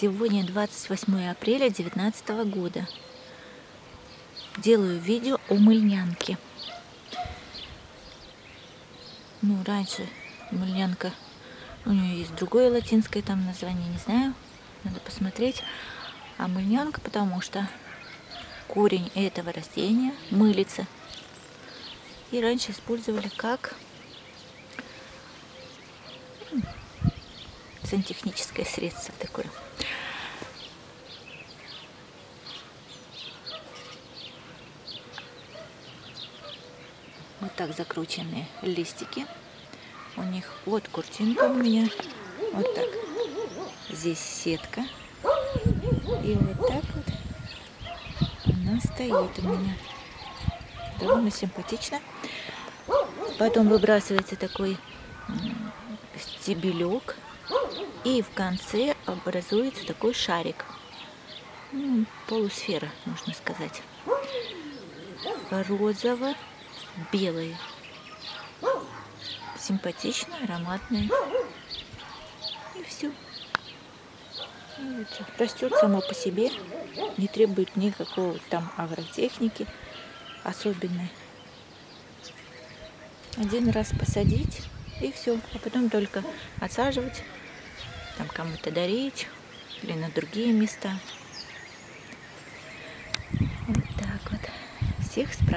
Сегодня 28 апреля 2019 года. Делаю видео о мыльнянке. Ну, раньше мыльнянка, у нее есть другое латинское там название, не знаю, надо посмотреть. А мыльнянка, потому что корень этого растения мылится. И раньше использовали как сантехническое средство такое. Вот так закрученные листики. У них вот куртинка у меня. Вот так. Здесь сетка. И вот так вот она стоит у меня. Довольно симпатично. Потом выбрасывается такой стебелек. И в конце образуется такой шарик. Ну, полусфера, можно сказать. Розово белые. Симпатичные, ароматные. И все. Растет само по себе, не требует никакого там агротехники особенной. Один раз посадить и все, а потом только отсаживать, там кому-то дарить или на другие места. Вот так вот. Всех спрашиваю.